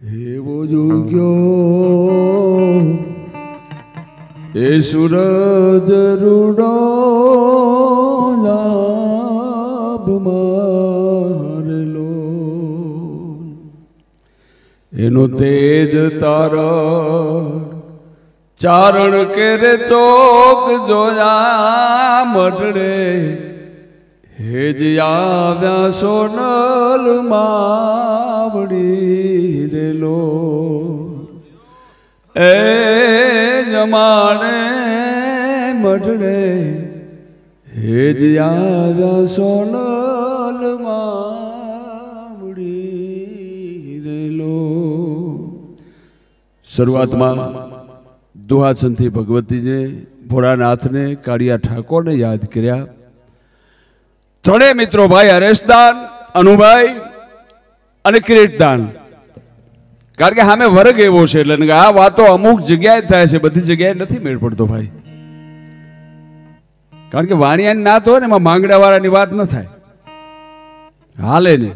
એવો જોગ્યો એ સુરજ રૂડો લાભ મારેલો. એનો તેજ તારા ચારણ કેરે ચોક જોયા મઢડે. હેજ આવ્યા સોનલ માવડી રેલો. એ જમાને મઢડે હેજ આવ્યા સોનલ માવડી રેલો. શરૂઆતમાં દુહાસનથી ભગવતીને, ભોળાનાથને, કાળિયા ઠાકોરને યાદ કર્યા. ત્રણેય મિત્રો ભાઈ હરેશદાન, અનુભાઈ અને કિરીટદાન. કારણ કે સામે વર્ગ એવો છે એટલે આ વાતો અમુક જગ્યાએ થાય છે, બધી જગ્યાએ નથી મેળ પડતો ભાઈ. કારણ કે વાણિયાની નાત હોય ને, એમાં માંગડા વાળાની વાત ન થાય. હાલે ને.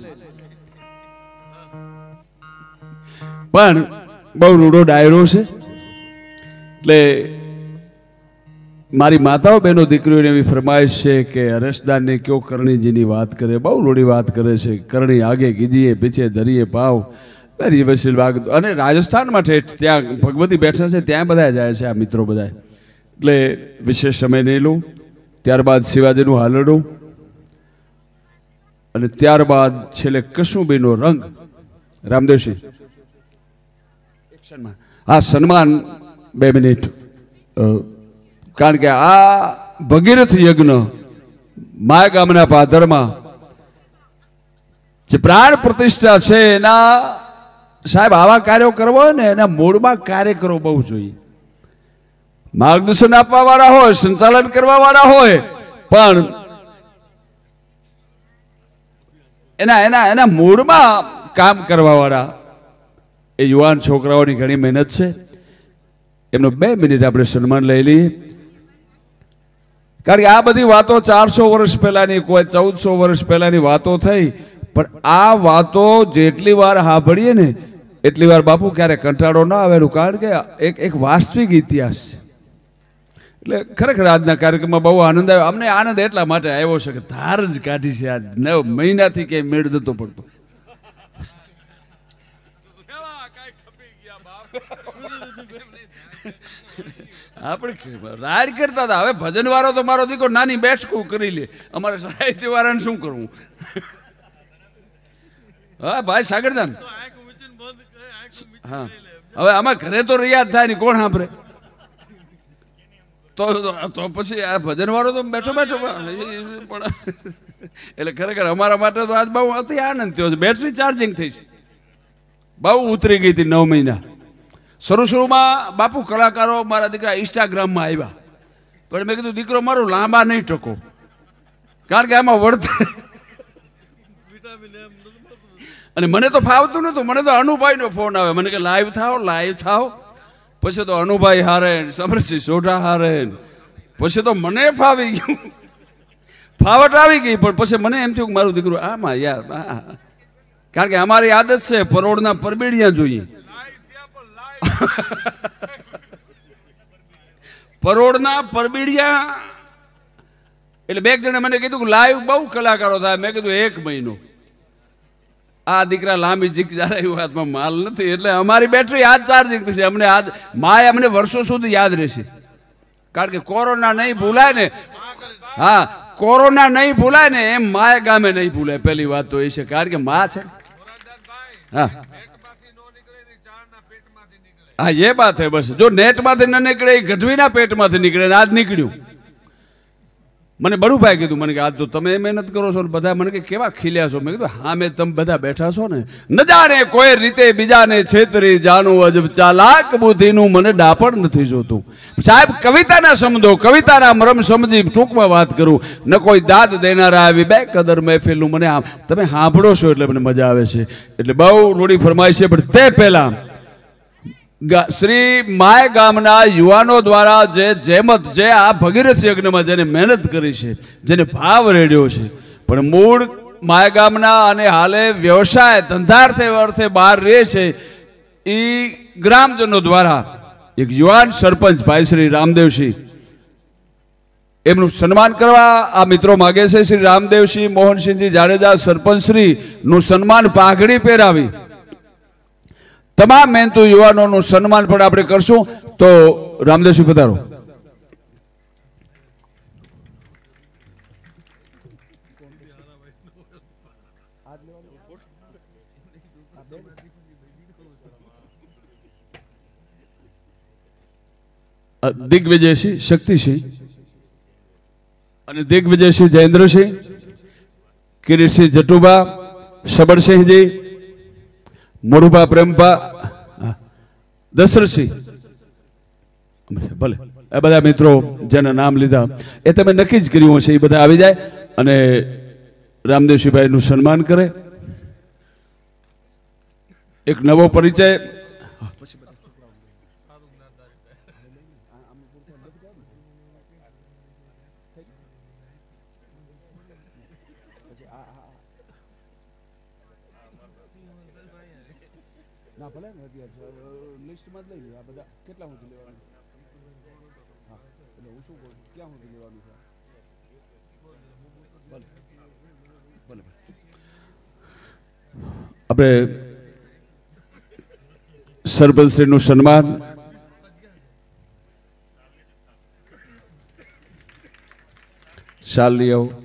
પણ બહુ રૂડો ડાયરો છે. એટલે મારી માતાઓ બહેનો દીકરીઓને એવી ફરમાઈશ છે કે હરેશદાનને કયો કરણીજીની વાત કરે, બહુ લોડી વાત કરે છે. કરણી આગે ગીજીએ પીછે ધરીએ, પાવ. રિવર્સિલ વાગ અને રાજસ્થાન માટે ત્યાં ભગવતી બેઠા છે, ત્યાં બધા જાય છે આ મિત્રો બધા. એટલે વિશેષ સમય નહીં લઉં. ત્યારબાદ શિવાજીનું હાલરડું. અને ત્યારબાદ છેલ્લે કશુંબીનો રંગ. રામદેવસિંહ હા સન્માન બે મિનિટ કારણ કે આ ભગીરથ યજ્ઞ માય ગામના પાદરમાં જે પ્રાણ પ્રતિષ્ઠા છે, એના સાહેબ આવા કાર્યો કરવા હોય ને એના મૂળમાં કાર્ય કરવો બહુ જોઈએ. માર્ગદર્શન આપવા વાળા હોય, સંચાલન કરવા વાળા હોય, પણ એના એના એના મૂળમાં કામ કરવા વાળા એ યુવાન છોકરાઓની ઘણી મહેનત છે. એમનો બે મિનિટ આપણે સન્માન લઈ લઈએ. કારણ કે આ બધી વાતો ચારસો વર્ષ પહેલાની, કોઈ ચૌદસો વર્ષ પહેલાની વાતો થઈ. પણ આ વાતો જેટલી વાર સાંભળીએ ને, એટલી વાર બાપુ ક્યારે કંટાળો ના આવેલું કારણ કે એક એક વાસ્તવિક ઇતિહાસ છે. એટલે ખરેખર આજના કાર્યક્રમમાં બહુ આનંદ આવ્યો. અમને આનંદ એટલા માટે આવ્યો છે કે ધાર જ કાઢી છે આ નવ મહિનાથી ક્યાંય મેળ નતો પડતો. આપણે રાડ કરતા હતા. હવે ભજન વાળો તો મારો દીકરો નાની બેઠકું કરી લે. અમારે સાહિત્ય વાળાને શું કરવું? હા ભાઈ સાગરદાન. હા. હવે આમાં ઘરે તો રિયાદ થાય ને કોણ સાંભળે? તો તો પછી આ ભજન વાળો તો બેઠો બેઠો. પણ એટલે ખરેખર અમારા માટે તો આજ બહુ અતિ આનંદ થયો છે. બેટરી ચાર્જિંગ થઈ છે. બહુ ઉતરી ગઈ હતી નવ મહિના. શરૂ શરૂમાં બાપુ કલાકારો મારા દીકરા ઇન્સ્ટાગ્રામમાં આવ્યા. પણ મેં કીધું, દીકરો મારો લાંબા નહીં ટકો. કારણ કે આમાં વળતર અને મને તો ફાવતું નતું મને તો અનુભાઈનો ફોન આવે મને કે, લાઈવ થાવ લાઈવ થાવ. પછી તો અનુભાઈ હારે સમરસિંહ સોઢા હારે પછી તો મને ફાવી ગયું. ફાવટ આવી ગઈ, પણ પછી મને એમ થયું કે મારું દીકરું આમાં યાર કારણ કે અમારી આદત છે, પરોળના પરબેડિયા જોઈએ. પરોળના પરબીડિયા. એટલે બે જણે મને કીધું કે લાઈવ બહુ કલાકારો થાય. મેં કીધું એક મહિનો. આ દીકરા લાંબી જીક જ્યારે એવું હાથમાં માલ નથી. એટલે અમારી બેટરી આજ ચાર્જિંગ થશે. અમને આજ માય અમને વર્ષો સુધી યાદ રહેશે. કારણ કે કોરોના નહીં ભૂલાય ને. હા, કોરોના નહીં ભૂલાય ને એમ માય ગામે નહીં ભૂલાય. પહેલી વાત તો એ છે. કારણ કે મા છે. હા. હા, એ બાત હે બસ. જો નેટમાંથી ન નીકળે, એ ગઢવીના પેટમાંથી નીકળે ને આજ નીકળ્યું. મને બડુભાઈ કીધું, મને કે આજ તો તમે મહેનત કરો છો ને બધા, મને કે કેવા ખીલ્યા છો? મેં કીધું, હા, મેં તમે બધા બેઠા છો ને. ન જાણે કોઈ રીતે બીજાને છેતરી, જાણું અજબ ચાલાક બુદ્ધિનું મને ડાપણ નથી જોતું. સાહેબ, કવિતાના સમજો કવિતાના મરમ સમજી ટૂંકમાં વાત કરું. ન કોઈ દાદ દેનારા આવી બે કદર મહેફિલનું. મને આમ, તમે સાંભળો છો એટલે મને મજા આવે છે. એટલે બહુ રૂડી ફરમાય છે, પણ તે પહેલા શ્રી માય ગામના યુવાનો દ્વારા જે જેમત જે આ ભગીરથ યજ્ઞમાં જેને મહેનત કરી છે, જેને ભાવ રેડ્યો છે, પણ મૂળ માય ગામના અને હાલે વ્યવસાય ધંધાર્થે અર્થે બહાર રહે છે એ ગ્રામજનો દ્વારા એક યુવાન સરપંચ ભાઈ શ્રી રામદેવસિંહ, એમનું સન્માન કરવા આ મિત્રો માગે છે. શ્રી રામદેવસિંહ મોહનસિંહજી જાડેજા સરપંચ શ્રી સન્માન પાઘડી પહેરાવી તમામ મહેનતુ યુવાનોનું સન્માન પણ આપણે કરશું. તો રામદેવસિંહ પધારો. દિગ્વિજયસિંહ, શક્તિસિંહ અને દિગ્વિજયસિંહ જયેન્દ્રસિંહ, કિરીટસિંહ જટુબા સબરસિંહજી મોરુભા પ્રેમભા દશરથસિંહ ભલે. આ બધા મિત્રો જેના નામ લીધા, એ તમે નક્કી જ કર્યું હશે, એ બધા આવી જાય અને રામદેવસિંહભાઈનું સન્માન કરે. એક નવો પરિચય આપણે સરપંચશ્રીનું સન્માન શાલ લઈ આવો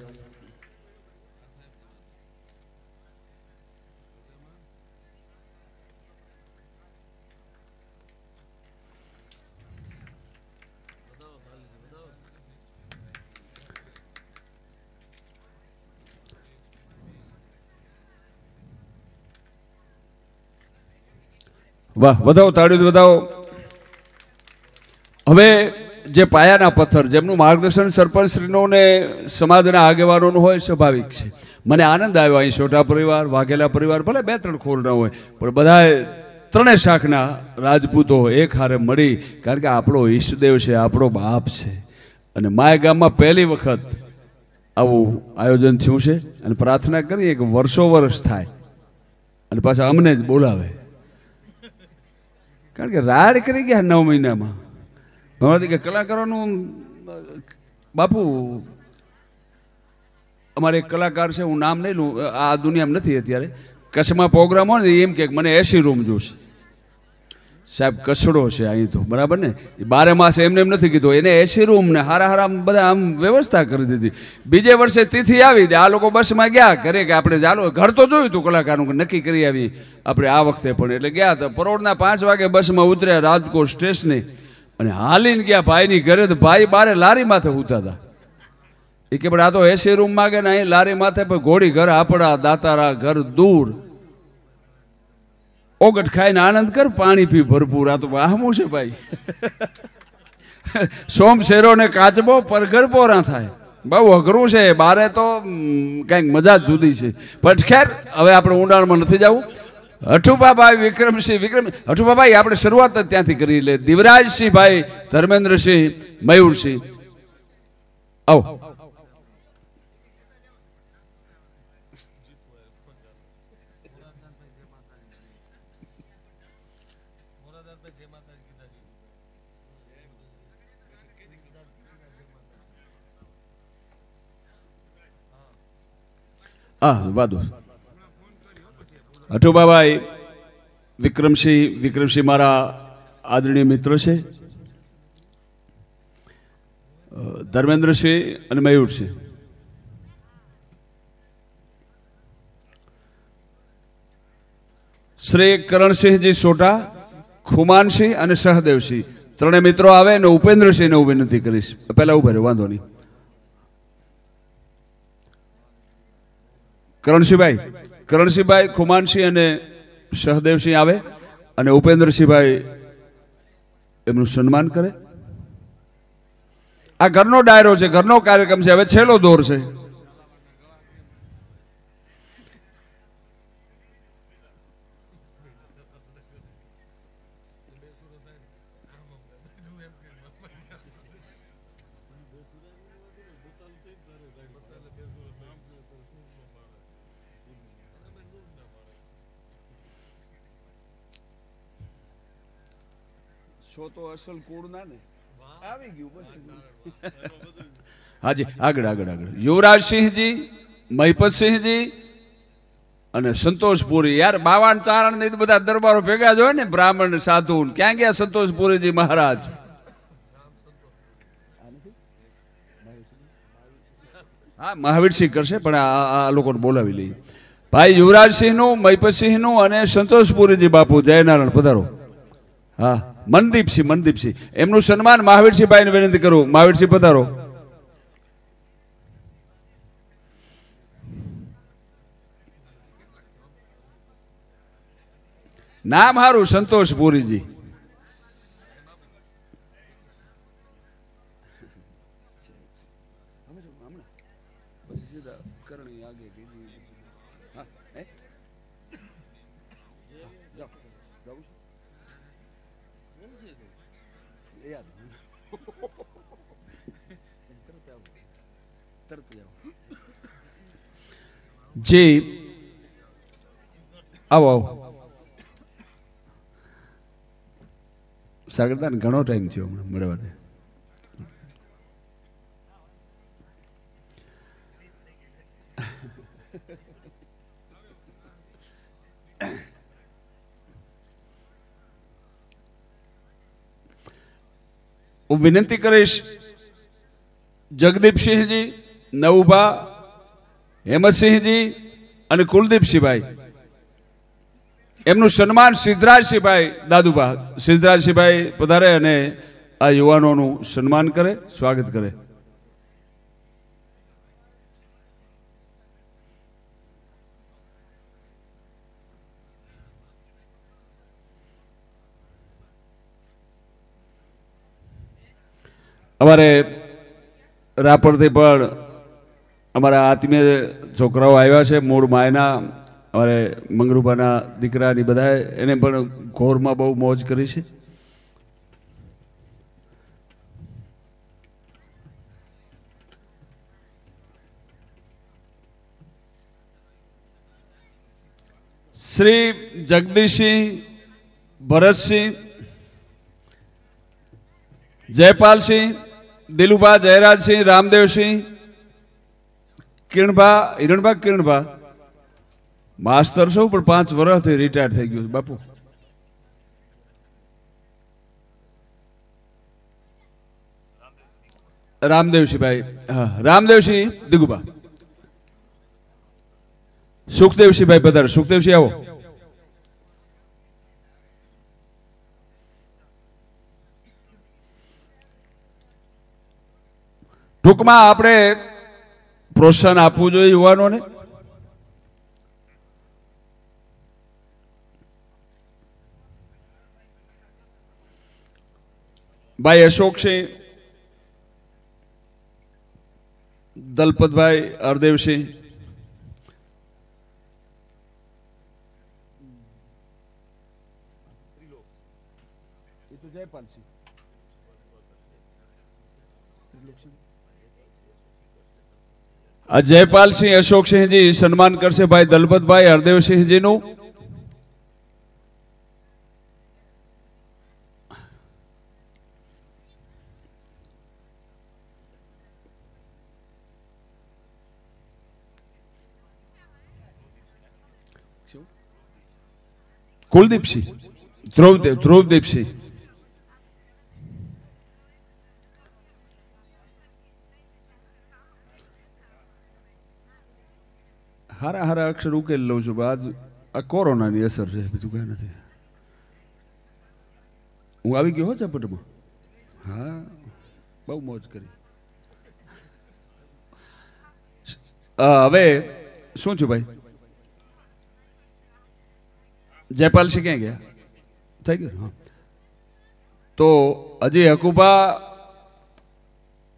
વાહ, વધાવો તાળી વધાવો. હવે જે પાયાના પથ્થર, જેમનું માર્ગદર્શન સરપંચશ્રીનું ને સમાજના આગેવાનોનું હોય, સ્વાભાવિક છે. મને આનંદ આવ્યો અહીં છોટા પરિવાર, વાઘેલા પરિવાર, ભલે બે ત્રણ ખોલના હોય, પણ બધાએ ત્રણેય શાખના રાજપૂતો એક હારે મળી, કારણ કે આપણો ઈષ્ટદેવ છે, આપણો બાપ છે. અને માય ગામમાં પહેલી વખત આવું આયોજન થયું છે, અને પ્રાર્થના કરીએ કે વર્ષો વર્ષ થાય, અને પાછા અમને જ બોલાવે. કારણ કે રાડ કરી ગયા નવ મહિનામાં. ભણવાથી કે કલાકારોનું, બાપુ, અમારે એક કલાકાર છે, હું નામ નહીં લઉં, આ દુનિયામાં નથી અત્યારે. કચ્છમાં પ્રોગ્રામ હોય ને, એમ કે મને એસી રૂમ જોશે. સાહેબ, કચડો છે અહીં તો, બરાબર ને? બારે માસ એમને એમ નથી કીધું. એને એસી રૂમ ને હારા હારા બધા આમ વ્યવસ્થા કરી દીધી. બીજે વર્ષે તિથિ આવી આ લોકો બસમાં ગયા કરે કે આપણે ચાલો, ઘર તો જોયું હતું કલાકારનું નક્કી કરી આવી આપણે આ વખતે પણ. એટલે ગયા તો પરોળના પાંચ વાગે બસમાં ઉતર્યા રાજકોટ સ્ટેશને. અને હાલીને ગયા ભાઈની ઘરે તો ભાઈ બારે લારી માથે ઉતા હતા. એ કે પણ આ તો એસી રૂમ માગે ને અહીં લારી માથે પણ ઘોડી ઘર આપણા દાતારા ઘર દૂર. ઓગટ ખાઈને આનંદ કર, પાણી પી ભરપૂર. આ તો વાહમું છે ભાઈ. સોમ શેરોને કાચબો, પરઘર પોરા થાય. બહુ અઘરું છે, બારે તો કંઈક મજા જ જુદી છે. પણ ખેર, હવે આપણે ઊંડાણમાં નથી જવું. હઠુબાભાઈ વિક્રમસિંહ, વિક્રમ હઠુબાભાઈ આપણે શરૂઆત જ ત્યાંથી કરી લે. દિવરાજસિંહ ભાઈ ધર્મેન્દ્રસિંહ, મયુરસિંહ. આવો. હા વાદો અઠુબાભાઈ વિક્રમસિંહ વિક્રમસિંહ મારા આદરણીય મિત્ર છે ધર્મેન્દ્રસિંહ અને મયુરસિંહ શ્રી કરણસિંહજી સોટા ખુમાનસિંહ અને સહદેવસિંહ ત્રણેય મિત્રો આવે અને ઉપેન્દ્રસિંહને હું વિનંતી કરીશ પહેલા ઊભા રહ્યો વાંધો નહીં કરણસિંહભાઈ કરણસિંહભાઈ ખુમાનસિંહ અને સહદેવસિંહ આવે અને ઉપેન્દ્રસિંહભાઈ એમનું સન્માન કરે. આ ઘરનો ડાયરો છે, ઘરનો કાર્યક્રમ છે, હવે છેલ્લો દોર છે. હાજી, આગળ આગળ આગળ. યુવરાજસિંહજી મહિપતસિંહજી અને સંતોષપુરી યાર, બાવાન ચારણ ને બધા દરબારો ભેગા જ હોય ને, બ્રાહ્મણ સાધુ ક્યાં ગયા સંતોષપુરીજી મહારાજ? હા મહાવીરસિંહ કરશે, પણ આ લોકોને બોલાવી લઈએ. ભાઈ યુવરાજસિંહનું મહિપતસિંહનું અને સંતોષપુરીજી બાપુ. જયનારાયણ પધારો. હા. મનદીપસિંહ મનદીપસિંહ એમનું સન્માન મહાવીરસિંહ ને વિનંતી કરું. મહાવીરસિંહ પધારો. નામ હારું સંતોષપુરીજી જી આવો આવો. સાગરદાન ઘણો ટાઈમ થયો હમણાં મળવાને હું વિનંતી કરીશ જગદીપસિંહજી નવુભા હેમતસિંહજી અને કુલદીપસિંહભાઈ. એમનું સન્માન સિદ્ધરાજસિંહભાઈ દાદુભા, સિદ્ધરાજસિંહભાઈ પધારે અને આ યુવાનોનું સન્માન કરે, સ્વાગત કરે. અમારે રાપરથી પણ અમારા આત્મીય છોકરાઓ આવ્યા છે, મૂળ માયના, અમારે મંગરૂબાના દીકરાની બધા એને પણ ઘોરમાં બહુ મોજ કરી છે. શ્રી જગદીશસિંહ ભરતસિંહ, જયપાલસિંહ, દિલુભા જયરાજસિંહ, રામદેવસિંહ કિરણભા, હિરણભા, કિરણભા. માસ્તર છું પણ પાંચ વર્ષથી રિટાયર થઈ ગયું બાપુ. રામદેવસિંહભાઈ હા, રામદેવસિંહ દિગુભા સુખદેવસિંહભાઈ પધાર. સુખદેવસિંહ, આવો. ટૂંકમાં આપણે પ્રોત્સાહન આપવું જોઈએ યુવાનોને? ભાઈ અશોકસિંહ દલપતભાઈ હરદેવસિંહ. આ જયપાલસિંહ અશોકસિંહજી સન્માન કરશે ભાઈ દલપતભાઈ હરદેવસિંહજીનું કુલદીપસિંહ ધ્રુવદેવ ધ્રુવદીપસિંહ. હારા હારા અક્ષર ઉકેલ લઉં છું આજ આ કોરોનાની અસર છે, બીજું કાંઈ નથી. હું આવી ગયો હો પટમાં હા, બહુ મોજ કરી. હવે શું છું ભાઈ? જયપાલસિંહ ક્યાં ગયા? થઈ ગયું હા. તો હજી હકુબા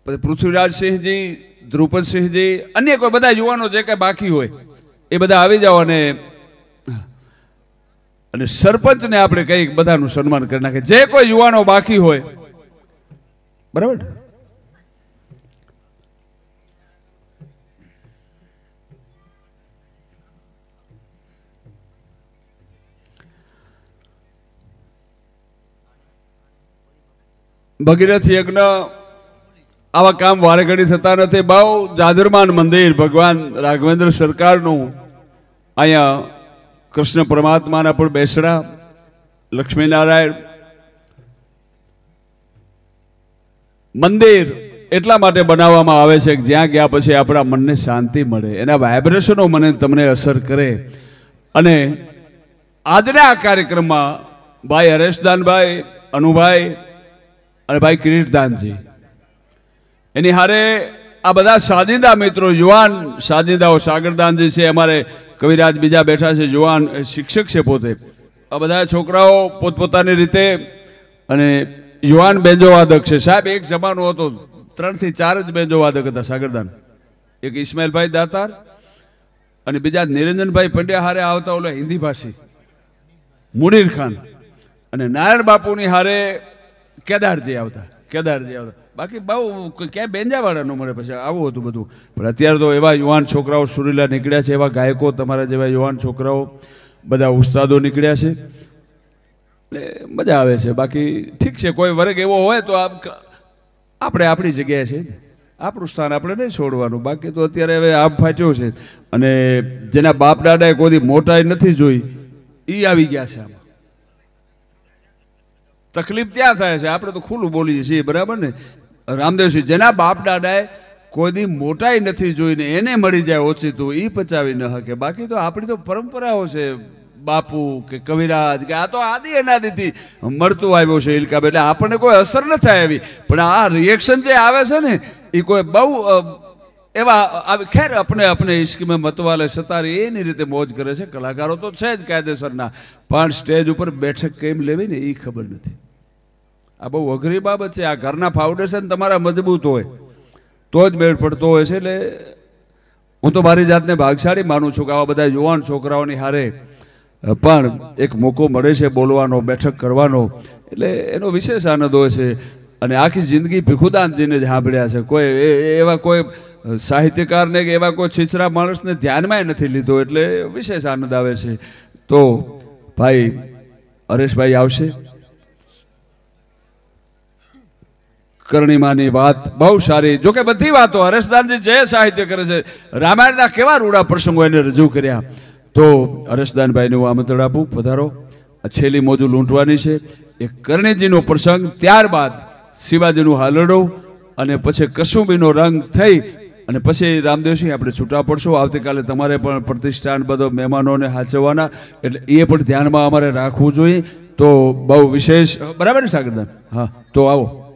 પછી પૃથ્વીરાજસિંહજી ધ્રુપદસિંહજી અન્ય કોઈ બધા યુવાનો જે કંઈ બાકી હોય, એ બધા આવી જાઓ અને અને સરપંચને આપણે કંઈક બધાનું સન્માન કરી નાખે જે કોઈ યુવાનો બાકી હોય બરાબર? ભગીરથ યજ્ઞ આવા કામ વારે ઘડી થતા નથી. બહુ જાજરમાન મંદિર ભગવાન રાઘવેન્દ્ર સરકારનું અહીંયા કૃષ્ણ પરમાત્માના પણ બેસડા. લક્ષ્મીનારાયણ મંદિર એટલા માટે બનાવવામાં આવે છે કે જ્યાં ગયા પછી આપણા મનને શાંતિ મળે. એના વાઇબ્રેશનો મને તમને અસર કરે. અને આજના આ કાર્યક્રમમાં ભાઈ હરેશદાનભાઈ, અનુભાઈ અને ભાઈ કિરીટદાનજી એની હારે આ બધા સાજિંદા મિત્રો, યુવાન સાજિંદાઓ સાગરદાનજી છે, અમારે કવિરાજ બીજા બેઠા છે, યુવાન શિક્ષક છે પોતે. આ બધા છોકરાઓ પોતપોતાની રીતે અને યુવાન બેન્જો વાદક છે. સાહેબ, એક જમાનો હતો ત્રણથી ચાર જ બેન્જો વાદક હતા સાગરદાન. એક ઇસ્માઇલભાઈ દાતાર અને બીજા નિરંજનભાઈ પંડ્યા હારે આવતા ઓલા હિન્દી ભાષી, મુનીર ખાન. અને નારાયણ બાપુની હારે કેદારજી આવતા કેદારજી આવતા. બાકી બહુ ક્યાંય બેંજાવાળાનું મને પછી આવું હતું બધું. પણ અત્યારે તો એવા યુવાન છોકરાઓ સુરીલા નીકળ્યા છે, એવા ગાયકો તમારા જેવા યુવાન છોકરાઓ બધા ઉસ્તાદો નીકળ્યા છે. એટલે મજા આવે છે. બાકી ઠીક છે, કોઈ વર્ગ એવો હોય તો આપ આપણે આપણી જગ્યાએ છે. આપણું સ્થાન આપણે નહીં છોડવાનું. બાકી તો અત્યારે હવે આમ ફાટ્યો છે. અને જેના બાપ દાદાએ કોઈ મોટાઈ નથી જોઈ એ આવી ગયા છે આમાં. તકલીફ ત્યાં થાય છે. આપણે તો ખુલ્લું બોલીએ છીએ, બરાબર ને? રામદેવસિંહ જેના બાપ દાદાએ કોઈ દી મોટાઈ નથી જોઈને એને મળી જાય ઓછી, તો એ પચાવી ન શકે. બાકી તો આપણી તો પરંપરાઓ છે, બાપુ કે કવિરાજ કે આ તો આદિ અનાદિથી મળતું આવ્યો છે ઇલકાબ એટલે આપણને કોઈ અસર ન થાય એવી. પણ આ રિએક્શન જે આવે છે ને એ કોઈ બહુ એવા ખેર આપણે આપણે ઇશ્ક મતવાલે સતારી, એની રીતે મોજ કરે છે. કલાકારો તો છે જ કાયદેસરના. પણ સ્ટેજ ઉપર બેઠક કેમ લેવી ને એ ખબર નથી. આ બહુ અઘરી બાબત છે. આ ઘરના ફાઉન્ડેશન તમારા મજબૂત હોય, તો જ મેળ પડતો હોય છે. એટલે હું તો મારી જાતને ભાગશાળી માનું છું કે આવા બધા યુવાન છોકરાઓની હારે પણ એક મોકો મળે છે બોલવાનો, બેઠક કરવાનો. એટલે એનો વિશેષ આનંદ હોય છે. અને આખી જિંદગી ભીખુદાનજીને જ સાંભળ્યા છે. કોઈ એવા કોઈ સાહિત્યકારને કે એવા કોઈ છીછરા માણસને ધ્યાનમાં નથી લીધો. એટલે વિશેષ આનંદ આવે છે. તો ભાઈ હરેશભાઈ આવશે. કરણીમાની વાત બહુ સારી. જોકે બધી વાતો હરેશદાનજી જે સાહિત્ય કરે છે, રામાયણના કેવા રૂડા પ્રસંગો એને રજૂ કર્યા. તો હરેશદાનભાઈને હું આમંત્રણ આપું, પધારો. છેલ્લી મોજું લૂંટવાની છે. એ કરણીજીનો પ્રસંગ, ત્યારબાદ શિવાજીનું હાલરડું અને પછી કસુંબીનો રંગ થઈ અને પછી રામદેવસિંહ આપણે છૂટા પડશું. આવતીકાલે તમારે પણ પ્રતિષ્ઠાન બધો મહેમાનોને હાચવવાના એટલે એ પણ ધ્યાનમાં અમારે રાખવું જોઈએ. તો બહુ વિશેષ બરાબર ને, સાગરદાન? હા, તો આવો.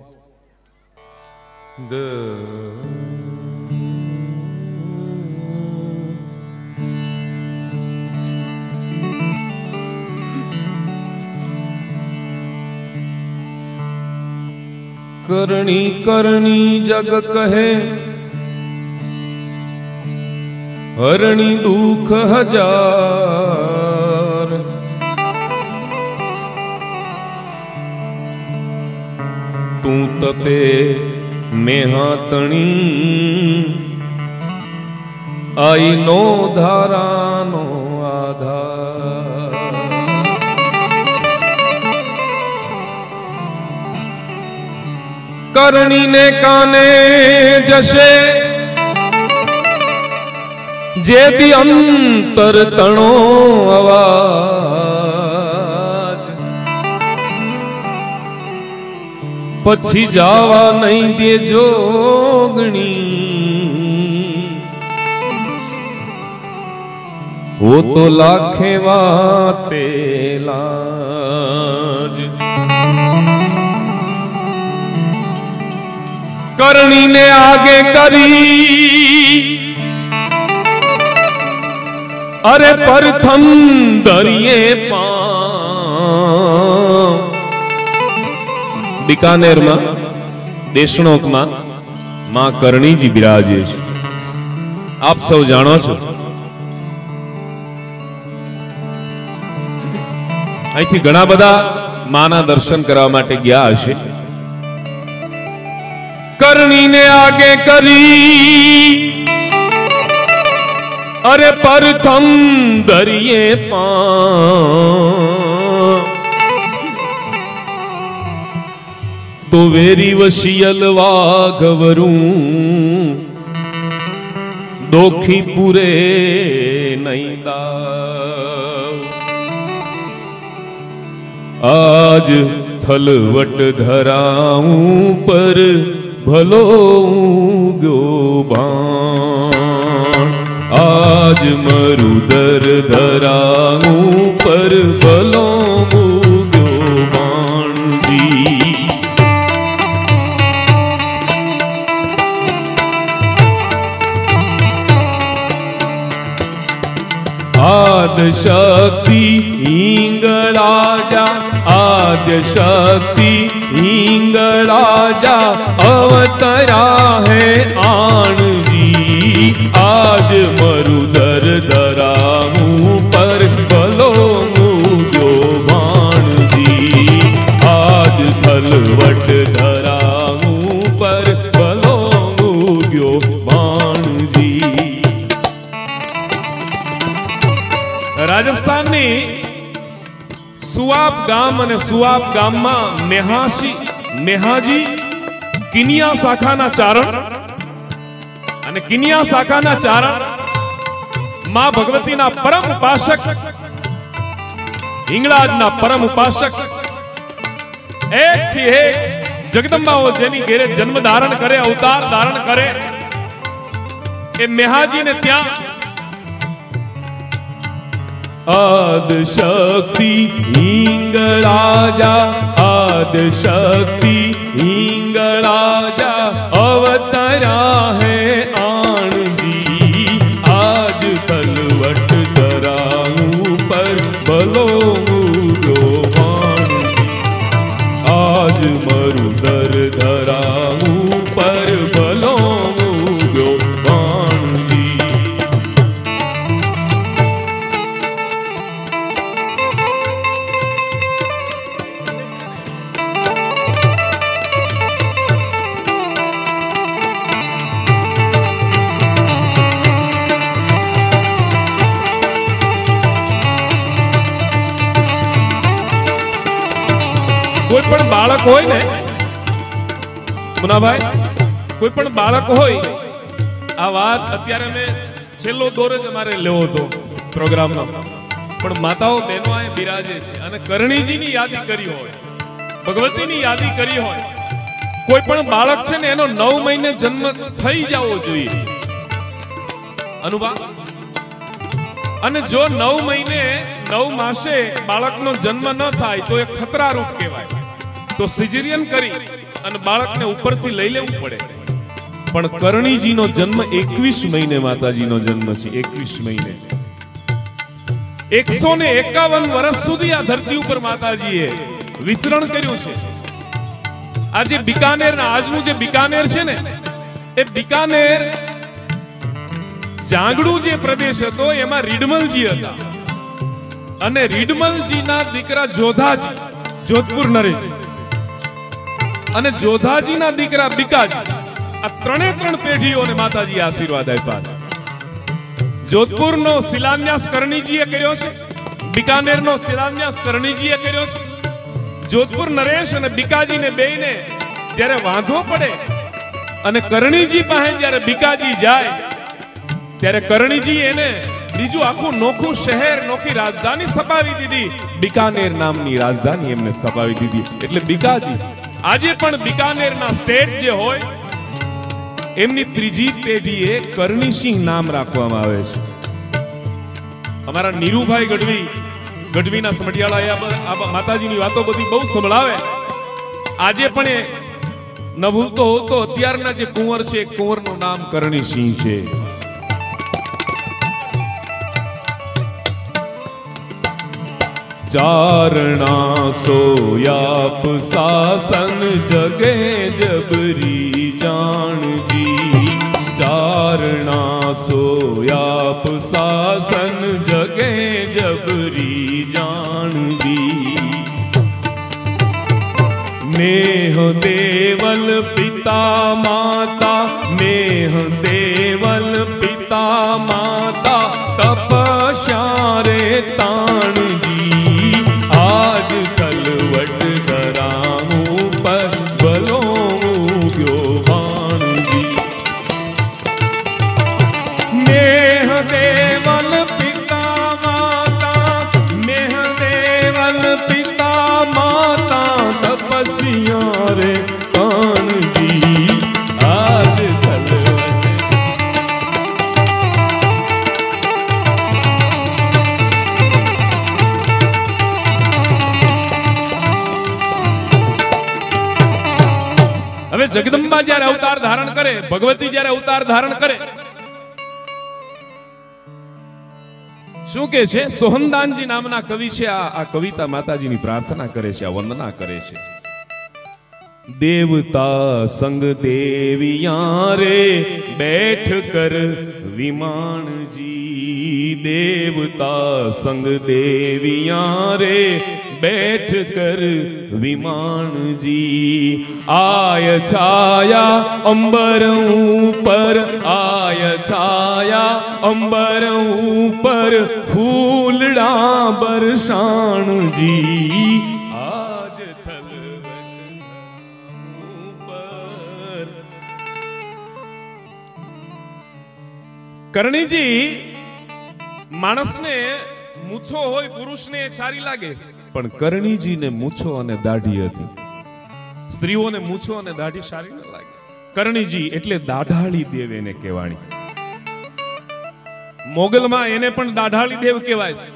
કરણી કરણી જગ કહે હરણી દુઃખ હજાર તું તપે મેહાતણી આઈ નો ધારાનો આધાર. કરણીને કાને જશે? જે બી અંતર તણો અવાજ પછી જાવા નહીં દે જોગણી. હો તો લાખે વાતે લાજ. કરણીને આગે કરી. અરે પ્રથમ દરિયે પામ બિકાનેરમાં દેશણોકમાં માં કરણીજી બિરાજે છે. આપ સૌ જાણો છો. અહીંથી ઘણા બધા માના દર્શન કરવા માટે ગયા હશે. કરણીને આગે કરી, અરે પ્રથમ દરિયે પા તો વેરી વશિયલ વાઘવરું દોખી પૂરે નહીં આજ થલવટ ધરાઉં પર ભલો ગયો આજ મરુદર ધરાઉં પર ભલો आद्यशक्ति हिङ्गराजा आद्यशक्ति हिङ्गराजा अवतरा है आण जी आज मरुदर दरा। સુવાબ ગામ અને સુઆબ ગામમાં નેહાશી, નેહાજી, કિનિયા શાખાના ચારણ અને કિનિયા શાખાના ચારણમાં ભગવતીના પરમ ઉપાસક, હિંગળાજના પરમ ઉપાસક એક થી એક જગદંબાઓ જેની ઘેરે જન્મ ધારણ કરે, અવતાર ધારણ કરે, એ મેહાજીને ત્યાં आदिशक्ति है। કોઈ પણ બાળક હોય ને, મુનાભાઈ, કોઈ પણ બાળક હોય, આ વાત અત્યારે મેં છેલ્લો દોર જ અમારે લેવો હતો પ્રોગ્રામનો. પણ માતાઓ બહેનો અહીં બિરાજે છે અને કરણીજીની યાદી કરી હોય, ભગવતીની યાદી કરી હોય, કોઈ પણ બાળક છે ને, એનો નવ મહિને જન્મ થઈ જવો જોઈએ. અનુભવ અને જો નવ મહિને, નવ માસે બાળકનો જન્મ ન થાય, તો એ ખતરારૂપ કહેવાય. તો સિઝેરિયન કરી અને બાળકને ઉપરથી લઈ લેવું પડે. પણ કરણીજીનો જન્મ એકવીસ મહિને, માતાજીનો જન્મ છે, એકવીસ મહિને. એકસો ને એકાવન વર્ષ સુધી આ ધરતી ઉપર માતાજીએ વિચરણ કર્યું છે. આજે બિકાનેર, આજનું જે બિકાનેર છે ને, એ બિકાનેર જાંગડું જે પ્રદેશ હતો, એમાં રીડમલજી હતા. અને રીડમલજીના દીકરા જોધાજી, જોધપુર નરેશ અને જોધાજીના દીકરા બિકાજી, આ ત્રણે ત્રણ પેઢીઓને માતાજી આશીર્વાદ આપ્યા જોધપુરનો શિલાન્યાસ કરણીજીએ કર્યો છે, બિકાનેરનો શિલાન્યાસ કરણીજીએ કર્યો છે. જોધપુર નરેશ અને બિકાજીને બેયને જ્યારે વાંધો પડે અને કરણીજી પાસે જ્યારે બિકાજી જાય, ત્યારે કરણીજી એને બીજું આખું નોખું શહેર, નોખી રાજધાની સ્થપાવી દીધી. બિકાનેર નામની રાજધાની એમને સ્થપાવી દીધી. એટલે બિકાજી આજે પણ બિકાનેરના સ્ટેટ જે હોય, એમની ત્રીજી પેઢીએ કરણીસિંહ નામ રાખવામાં આવે છે. અમારા નીરુભાઈ ગઢવી, ગઢવીના સમઢિયાળા માતાજીની વાતો બધી બહુ સંભળાવે. આજે પણ એ ન ભૂલતો હોતો, અત્યારના જે કુંવર છે, એ કુંવરનું નામ કરણીસિંહ છે. ચારણા સોયાપ શાસન જગે જબરી જાણજી ચારણા સોયાપ શાસન જગે જબરી જાણજી મેહ દેવલ પિતા માતા મેહ દેવલ પિતા માતા તપસ્યા રે જગદંબા જ્યારે અવતાર ધારણ કરે, ભગવતી જ્યારે અવતાર ધારણ કરે, શું કે છે? સોહનદાનજી નામના કવિ છે આ આ કવિતા માતાજીની પ્રાર્થના કરે છે, આ વંદના કરે છે. દેવતા સંગ દેવિયા રે, બેઠ કર વિમાનજી. દેવતા સંગ દેવિયા રે બેઠ કર વિમાનજી, આય છાયા અંબર ઉપર, આય છાયા અંબર ઉપર, ફૂલડા બરસાણજી. આજ થલવટ ઉપર. કરણીજી, માણસને મૂછો હોય, પુરુષને સારી લાગે. પણ કરણીજીને મૂછો અને દાઢી હતી. સ્ત્રીઓને મૂછો અને દાઢી સારી ન લાગે. કરણીજી એટલે દાઢાળી દેવ એને કહેવાણી. મોગલમાં એને પણ દાઢાળી દેવ કહેવાય છે.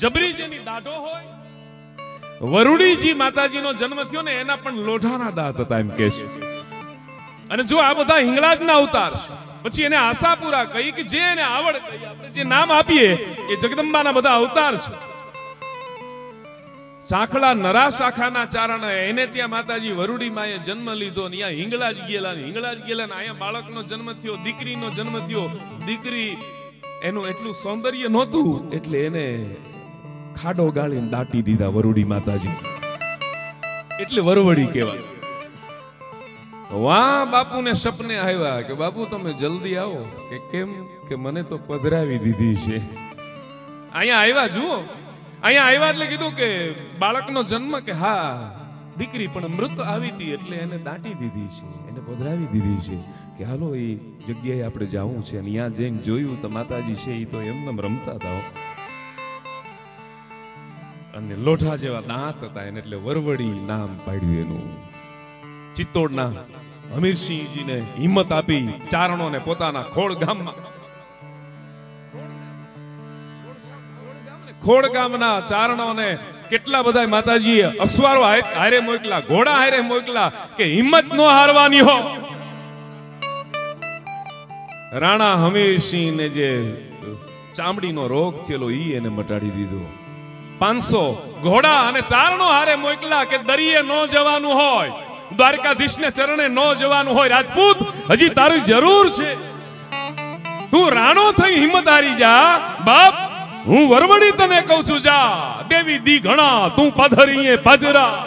જબરી દાઢો હોય, વરુડીજી માતાજીનો જન્મ થયો ને એના પણ લોઢાના દાંત હતા એમ કે છે. અને જો આ બધા હિંગળાજના અવતાર પછી એને આશાપુરા કહી કે જે એને આવડ જે નામ આપીએ, એ જગદંબાના બધા અવતાર છે. સાંખળા નરા શાખાના ચારણે એને ત્યાં માતાજી વરુડી માએ જન્મ લીધો ને અહીંયા હિંગળાજ ગયેલા ને હિંગળાજ ગયેલા ને અહીંયા બાળકનો જન્મ થયો, દીકરીનો જન્મ થયો. દીકરી એનું એટલું સૌંદર્ય નહોતું એટલે એને ખાડો ગાળીને દાટી દીધા વરુડી માતાજી. એટલે વરવડી કહેવાય. વાહ, બાપુને સપને આવ્યા કે બાપુ તમે જલ્દી આવો. કે કેમ? કે મને તો પધરાવી દીધી છે. અહીંયા આવ્યા, જુઓ. અહીંયા આવ્યા એટલે કીધું કે બાળકનો જન્મ કે હા, દીકરી પણ મૃત આવી હતી એટલે એને દાટી દીધી છે, એને પધરાવી દીધી છે કે હાલો, એ જગ્યાએ આપણે જવું છે અને ત્યાં જઈને જોયું તો માતાજી છે એ તો એમને રમતા હતા અને લોઢા જેવા દાંત હતા એને એટલે વરવડી નામ પાડ્યું એનું. ચિત્તોડના હમીરસિંહજીને હિંમત આપી ચારણોને પોતાના ખોડ ગામમાં ખોડ ગામના ચારણોને કેટલા બધા માતાજીએ અસવારો હારે- મોકલા, ઘોડા હારે મોકલા કે હિંમત નો હારવાની હો. રાણા હમીરસિંહ ને જે ચામડીનો રોગ થયેલો ઈ એને મટાડી દીધો. પાંચસો ઘોડા અને ચારણો હારે મોકલા કે દરિયે ન જવાનું હોય, દ્વારકાધીશને ચરણે ન જવાનું હોય. રાજપૂત, હજી તારી જરૂર છે. તું રાણો થઈ હિંમત હારી જા, બાપ હું વરવડી તને કહું છું, જા. દેવી દી ઘણા, તું પાધરીએ પધરા.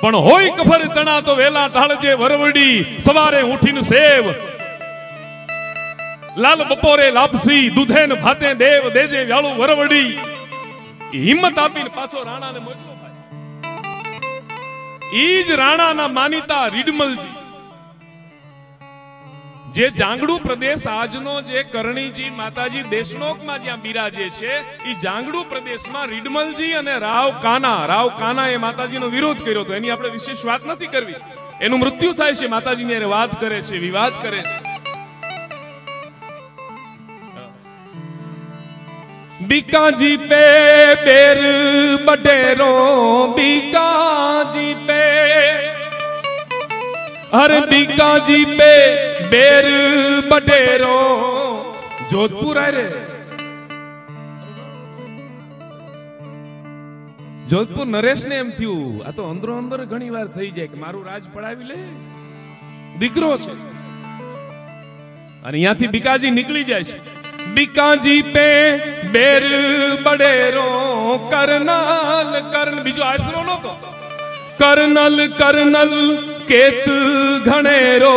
પણ હોય કફર તણા તો વેલા ટાળજે વરવડી, સવારે ઉઠીને સેવ. લાલ બપોરે લાપસી દૂધે ને ભાતે દેવ, દેજે વ્યાળું વરવડી. હિંમત આપીને પાછો રાણાને મોકલો, ભાઈ. ઈ જ રાણાના માનીતા રીડમલજી. જે જાંગડું પ્રદેશ આજનો જે કરણીજી માતાજી દેશનોકમાં જ્યાં બિરાજે છે એ જાંગડું પ્રદેશમાં રીડમલજી અને રાવ કાના રાવ કાના એ માતાજીનો વિરોધ કર્યો હતો. એની આપણે વિશેષ વાત નથી કરવી. એનું મૃત્યુ થાય છે, માતાજીની અરે વાત કરે છે, વિવાદ કરે છે. બીકાજી પે બેર બડેરો બીકાજી પે. હર બીકાજી પે બેર બડેરો જોધપુર રે જોધપુર નરેશ ને એમ થયું, આ તો અંદરો અંદર ઘણી વાર થઈ જાય કે મારું રાજ પડાવી લે. દીકરો છે. અને અહીંયાથી બીકાજી નીકળી જાય છે. બીકાજી પે બેર બડેરો, કરનાલ કરન બીજો આશરો નતો કર્નલ કર્નલ, કેત ઘણેરો,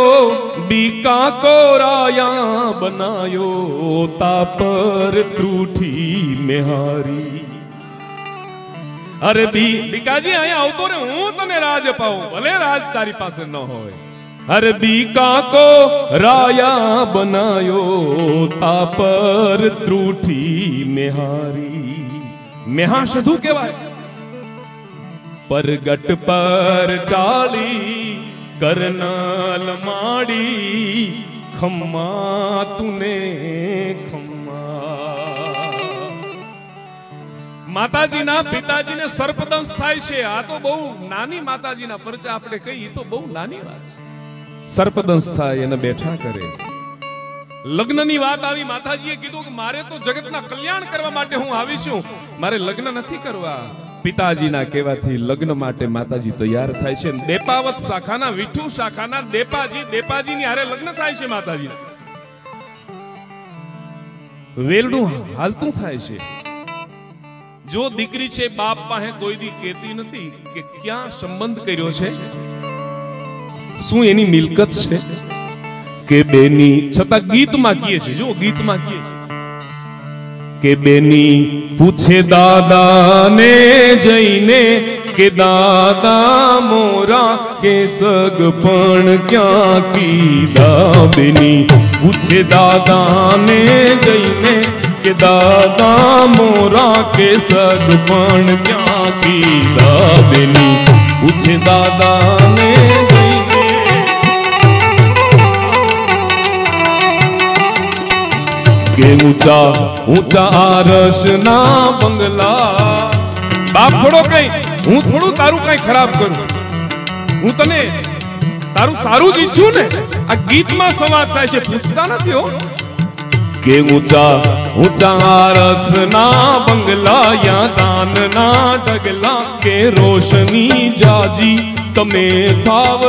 બીકા કોરાયા બનાયો તાપર ત્રુઠી મેહારી. અરે બી, બીકાજી, અહીંયા આવતો ને હું તને રાજ અપાવું, ભલે રાજ તારી પાસે ન હોય. અરે બીકા કો રાયા બનાયો તાપર ત્રુઠી મેહારી. મેહાશધુ કહેવાય. પરગટ પર ચાલી કરનાલ માડી. ખમ્મા તુને ખમ્મા. માતાજીના પિતાજીને સર્પદંશ થાય છે. આ તો બહુ નાની માતાજીના પરચા આપણે કહીએ તો બહુ નાની વાત સર્પદંશ થાય, એને બેઠા કરે. લગ્નની વાત આવી, માતાજીએ કીધું કે મારે તો જગતના કલ્યાણ કરવા માટે હું આવી છું. મારે લગ્ન નથી કરવા. પિતાજીના કહેવાથી લગ્ન માટે માતાજી તૈયાર થાય છે. દેપાવત શાખાના વિઠુ શાખાના દેપાજી, દેપાજીની હારે લગ્ન થાય છે માતાજી વેલડું હાલતું થાય છે. જો દીકરી છે, બાપ પાસે કોઈ દી કહેતી નથી કે ક્યાં સંબંધ કર્યો છે? શું એની મિલકત છે? કે બેની, છતાં ગીતમાં કીએ છે જો ગીતમાં કીએ છે કે બેની પૂછે દાદાને જઈને કે દાદા મોરા કે સગ પણ ક્યાં કીધા બેની પૂછે દાદાને જઈને કે દાદા મોરા કે સગ પણ ક્યાં કીધા બેની પૂછે દાદાને કે ઊંચા ઊંચા આરસના બંગલા. બાપ થોડો કઈ, હું થોડું તારું કઈ ખરાબ કરું. હું તને તારું સારું જ ઈચ્છું ને? આ ગીતમાં સંવાદ થાય છે. પૂછતા નથી હો. કે ઊંચા ઊંચા આરસના બંગલા, યા દાનના ડગલા કે રોશની જાજી તમે થાવ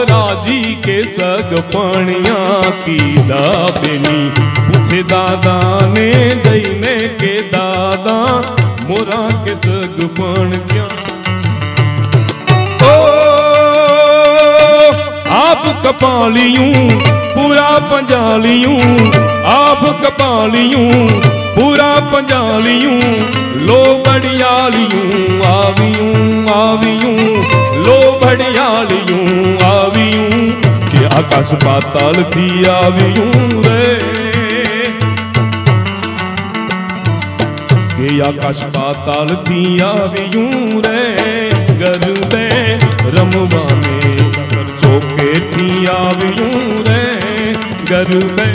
કે સગપણિયા પીદા બેની પૂછે દાદાને જઈને કે દાદા, મોરા કે સગ પણ ક્યાં આપ કપાલિયું પૂરા પંજાલિયું આપ કપાલિયું પૂરા પંજાલિયું લો બડિયાલિયું આવ્યું આવ્યું લો બડિયાલિયું આવ્યું કે આકાશ પાતાળથી આવ્યું રે કે આકાશ પાતાળથી આવ્યું રે ગરબે રમવાને ચોકેથી આવ્યું રે ગરબે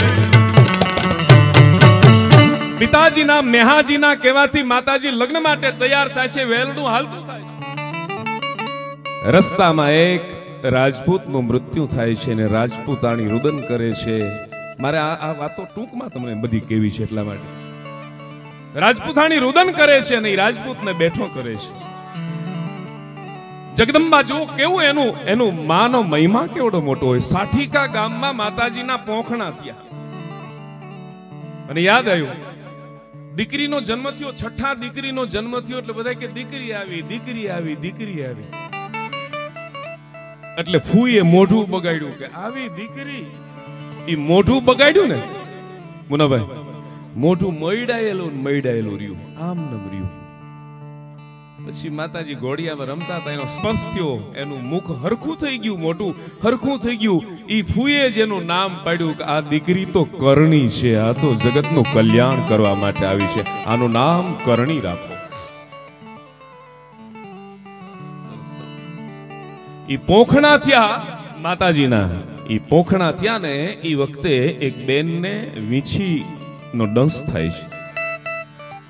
પિતાજીના મેહાજીના કહેવાથી માતાજી લગ્ન માટે તૈયાર થાય છે વેલડું હાલતું થાય છે. રસ્તામાં એક રાજપૂતનું મૃત્યુ થાય છે અને રાજપૂતાણી રુદન કરે છે. મારે આ આ વાતો ટૂંકમાં તમને બધી કેવી છે એટલા માટે. રાજપૂતાણી રુદન કરે છે અને રાજપૂતને બેઠો કરે છે. જગદંબા જો કેવું એનું એનું માનો મહિમા કેવડો મોટો હોય. સાઠીકા ગામમાં માતાજીના પોખણા થયા. અને યાદ આવ્યું, દીકરીનો જન્મ થયો, છઠ્ઠા દીકરીનો જન્મ થયો, એટલે બધા કે દીકરી આવી દીકરી આવી દીકરી આવી. એટલે ફૂઈએ મોઢું બગાડ્યું કે આવી દીકરી. એ મોઢું બગાડ્યું ને, મુનાભાઈ, મોઢું મૈડાયેલું મૈડાયેલું રહ્યું, આમ નમ રહ્યું. પછી માતાજી ઘોડિયામાં રમતા હતા, એનો સ્પર્શ થયો, એનું મુખ હરખું થઈ ગયું મોટું હરખું થઈ ગયું. ઈ ફૂએ જેનું નામ પાડ્યું કે આ દીકરી તો કરણી છે, આ તો જગતનું કલ્યાણ કરવા માટે આવી છે. આનું નામ કરણી રાખો. ઈ પોખણા થયા માતાજીના, ઈ પોખણા થયા ને ઈ વખતે એક બેનને વીછી નો દંશ થાય છે.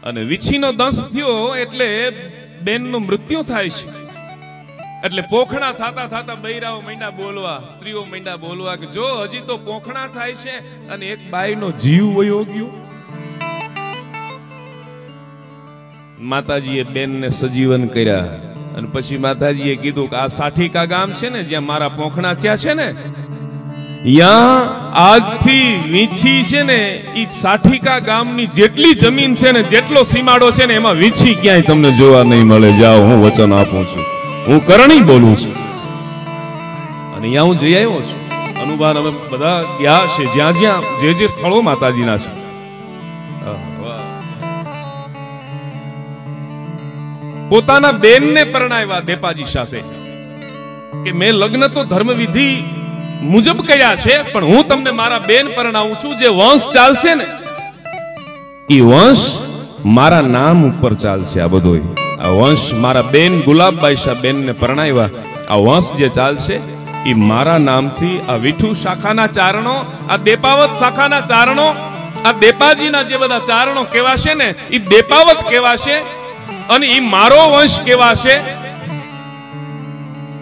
અને વીછીનો દંશ થયો એટલે બેનનું મૃત્યુ થાય છે. એટલે પોખણા થાતા થાતા બૈરાઓ માંડ્યા બોલવા, સ્ત્રીઓ માંડ્યા બોલવા કે જો હજી તો પોખણા થાય છે અને એક બાઈનો જીવ વયો ગયો. માતાજીએ બેનને સજીવન કર્યા અને પછી માતાજીએ કીધું કે આ સાઠીકા ગામ છે ને જ્યાં મારા પોખણા થયા છે ને યા આજથી વીછી છે ને એ સાઠીકા ગામની જેટલી જમીન છે ને, જેટલો સીમાડો છે ને, એમાં વીછી ક્યાંય તમને જોવા નહીં મળે. જાઓ, હું વચન આપું છું. હું કરણી બોલું છું. અને અહીંયા હું જઈ આવ્યો છું. અનુભાન અમે બધા ગયા છે, જ્યાં જ્યાં, જે જે સ્થળો માતાજીના છે. પોતાના બેનને પરણાવ્યા દેપાજી સાથે. કે મેં લગ્ન તો ધર્મ વિધિ મુજબ કર્યા છે, પણ હું તમને મારા બેન પરણાવું છું, જે વંશ ચાલશે ને. એ વંશ મારા નામ ઉપર ચાલશે આ બધોય. આ વંશ મારા બેન ગુલાબબાઈ શાહ બેનને પરણાવ્યા. આ વંશ જે ચાલશે એ મારા નામથી આ વિઠુ શાખાના ચારણો, આ દેપાવત શાખાના ચારણો, આ દેપાજીના જે બધા ચારણો કહેવાશે ને એ દેપાવત કહેવાશે, અને એ મારો વંશ કેવાશે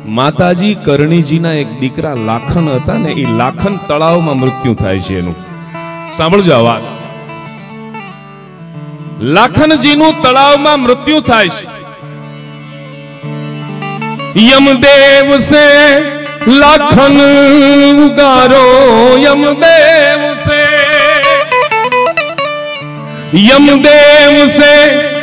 માતાજી કરણીજીના એક દીકરા લાખન હતા ને એ લાખન તળાવમાં મૃત્યુ થાય છે એનું. સાંભળજો આ વાત. લાખનજીનું તળાવમાં મૃત્યુ થાય છે. યમદેવ સે લાખન ઉગારો, યમદેવ સે. યમદેવ સે